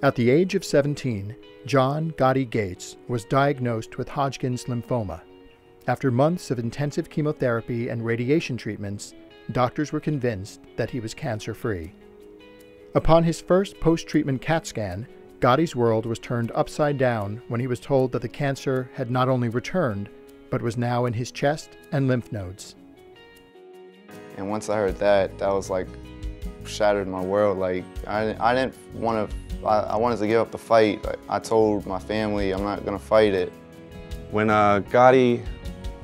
At the age of 17, John Goddie Gates was diagnosed with Hodgkin's lymphoma. After months of intensive chemotherapy and radiation treatments, doctors were convinced that he was cancer free. Upon his first post treatment CAT scan, Goddie's world was turned upside down when he was told that the cancer had not only returned, but was now in his chest and lymph nodes. And once I heard that, that was like shattered my world. Like I, I didn't want to I, I wanted to give up the fight. I told my family I'm not gonna fight it. When uh, Goddie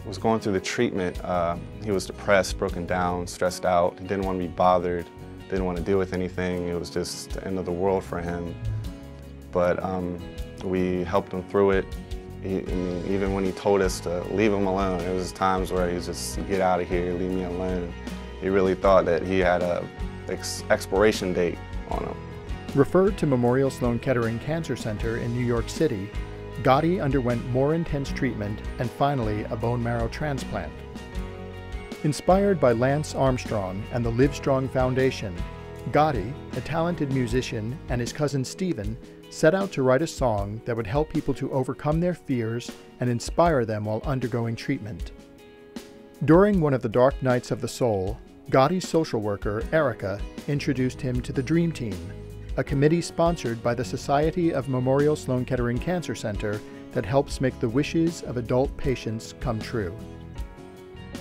was going through the treatment, uh, he was depressed, broken down, stressed out, He didn't want to be bothered, didn't want to deal with anything. It was just the end of the world for him. But um, we helped him through it. He, I mean, even when he told us to leave him alone, it was times where he was just, get out of here, leave me alone. He really thought that he had a ex expiration date on him. Referred to Memorial Sloan Kettering Cancer Center in New York City, Goddie underwent more intense treatment and finally a bone marrow transplant. Inspired by Lance Armstrong and the Livestrong Foundation, Goddie, a talented musician, and his cousin Stephen set out to write a song that would help people to overcome their fears and inspire them while undergoing treatment. During one of the dark nights of the soul, Goddie's social worker, Erica, introduced him to the Dream Team, a committee sponsored by the Society of Memorial Sloan Kettering Cancer Center that helps make the wishes of adult patients come true.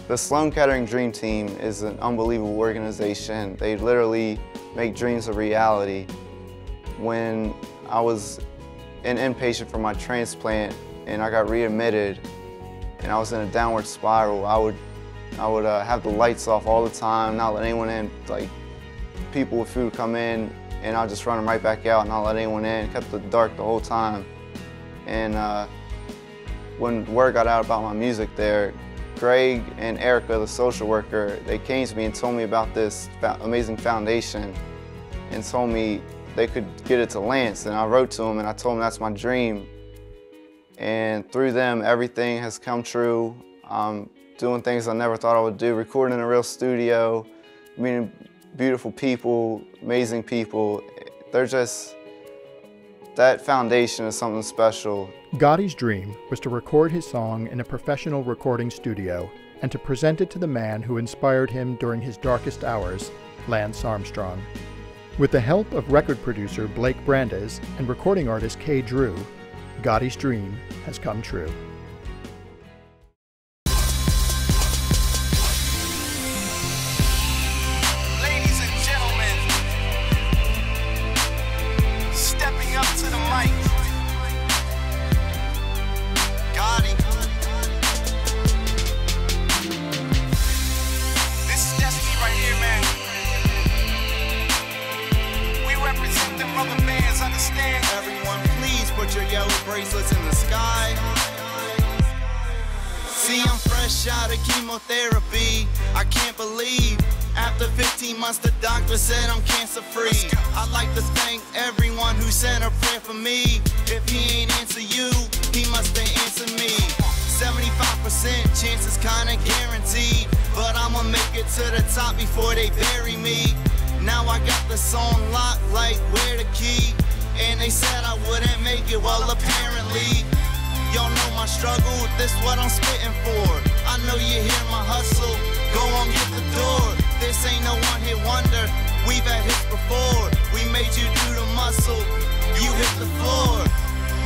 The Sloan Kettering Dream Team is an unbelievable organization. They literally make dreams a reality. When I was an inpatient for my transplant and I got readmitted and I was in a downward spiral, I would I would uh, have the lights off all the time, not let anyone in, like people with food come in and I'll just run them right back out and not let anyone in. Kept it dark the whole time. And uh, when word got out about my music there, Greg and Erica, the social worker, they came to me and told me about this amazing foundation and told me they could get it to Lance. And I wrote to him and I told him that's my dream. And through them, everything has come true. I'm doing things I never thought I would do, recording in a real studio, meeting beautiful people, amazing people. They're just, that foundation is something special. Goddie's dream was to record his song in a professional recording studio and to present it to the man who inspired him during his darkest hours, Lance Armstrong. With the help of record producer Blake Brandes and recording artist Kay Drew, Goddie's dream has come true. Bracelets in the sky. See, I'm fresh out of chemotherapy. I can't believe after 15 months, the doctor said I'm cancer free. I'd like to thank everyone who sent a prayer for me. If he ain't answer you, he must have answered me. 75% chance is kinda guaranteed. But I'ma make it to the top before they bury me. Now I got the song locked like where the key. And they said I wouldn't make it, well apparently Y'all know my struggle, this what I'm spitting for. I know you hear my hustle, go on get the door. This ain't no one hit wonder, we've had hits before. We made you do the muscle, you hit the floor.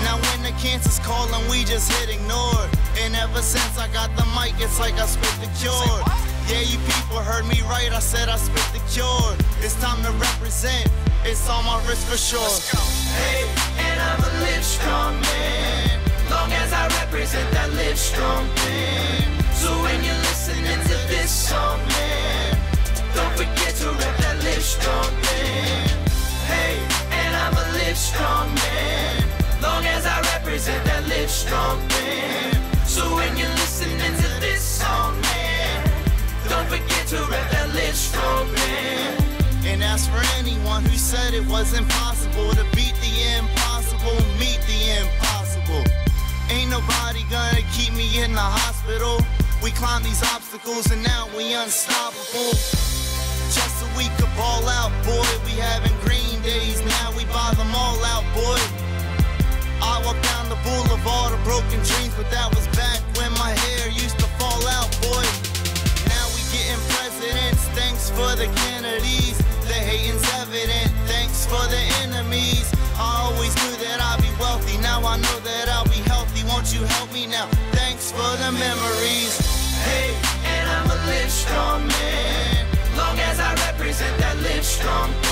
Now when the cancer's calling, we just hit ignore. And ever since I got the mic, it's like I spit the cure yeah, you people heard me right, I said I spit the cure. It's time to represent, it's on my wrist for sure. Hey, and I'm a live strong man. Long as I represent that live strong thing. said it was impossible to beat the impossible, meet the impossible. Ain't nobody gonna keep me in the hospital. We climb these obstacles and now we unstoppable. Just so we could ball out, boy. We having green days, now we buy them all out, boy. I walk down Know that I'll be healthy. Won't you help me now? Thanks for the memories. Hey, and I'ma live strong, man. Long as I represent that live strong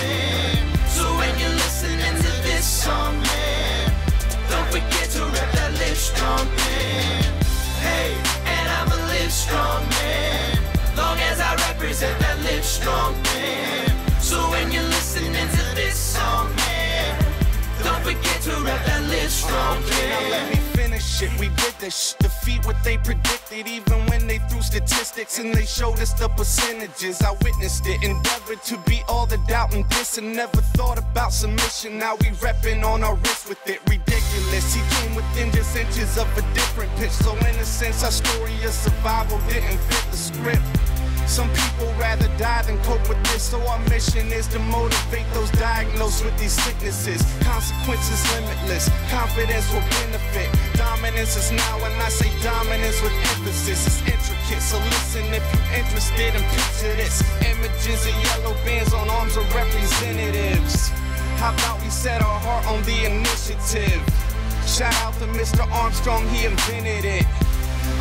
me thing. finish it. We did this sh- defeat what they predicted, even when they threw statistics and they showed us the percentages. I witnessed it, endeavored to be all the doubt and this, and never thought about submission. Now we repping on our wrist with it, ridiculous. He came within just inches of a different pitch, so in a sense, our story of survival didn't fit the script. Some people rather die than cope with this, so our mission is to motivate those diagnosed with these sicknesses. Consequences limitless, confidence will benefit. Dominance is now, and I say dominance with emphasis. It's intricate, so listen if you're interested and picture this. Images of yellow bands on arms of representatives. How about we set our heart on the initiative? Shout out to Mr. Armstrong, he invented it.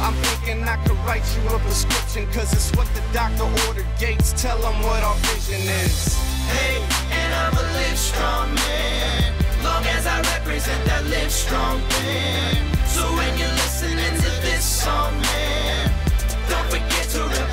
I'm thinking I could write you a prescription, cause it's what the doctor ordered. Gates, tell him what our vision is. Hey, and I'ma live strong, man. Long as I represent that live strong thing. So when you're listening to this song, man, don't forget to